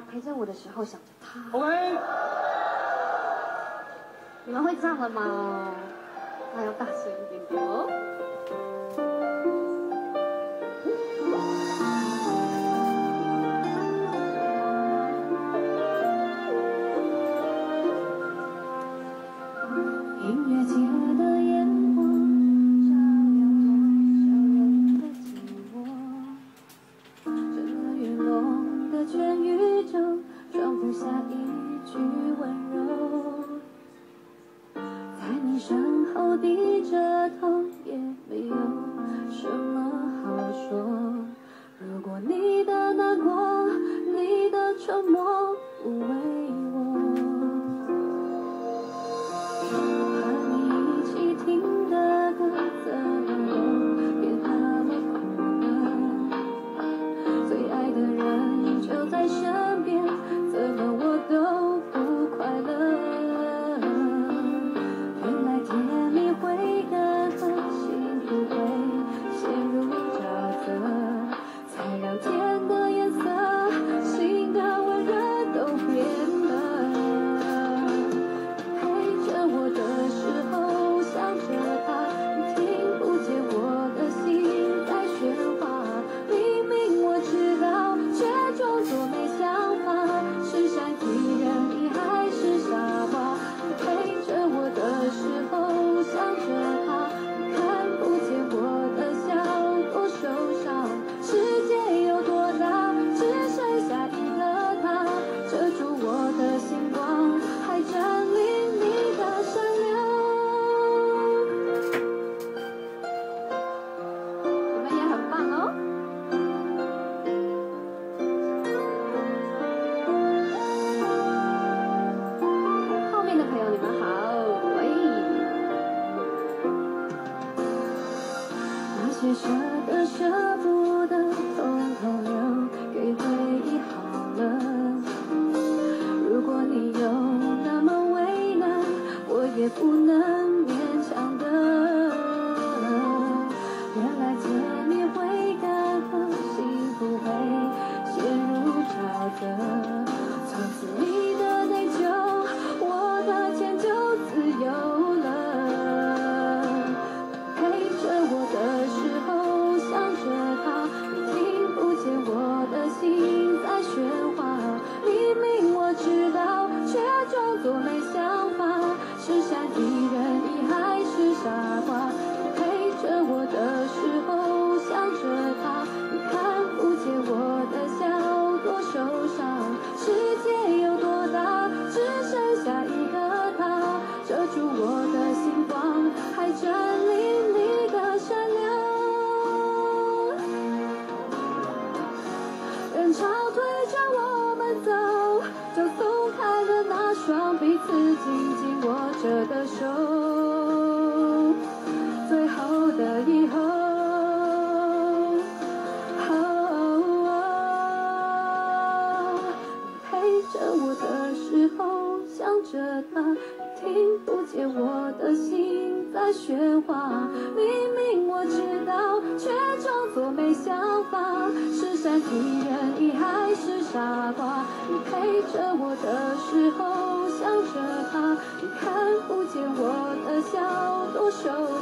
陪着我的时候想着他。OK。你们会唱了吗？那要大声一点。不能你愿意还是傻瓜你陪着我的时候想着他你看不见我的笑多受伤世界有多大只剩下一个他遮住我的星光还占领你的善良人潮推着我们走就松开了那双彼此紧紧着的手，最后的以后，陪着我的时候想着他，听不见我的心在喧哗。明明我知道，却装作没想法，是善解人意还是傻瓜？你陪着我的时候想着他，你看不见我的笑，多受。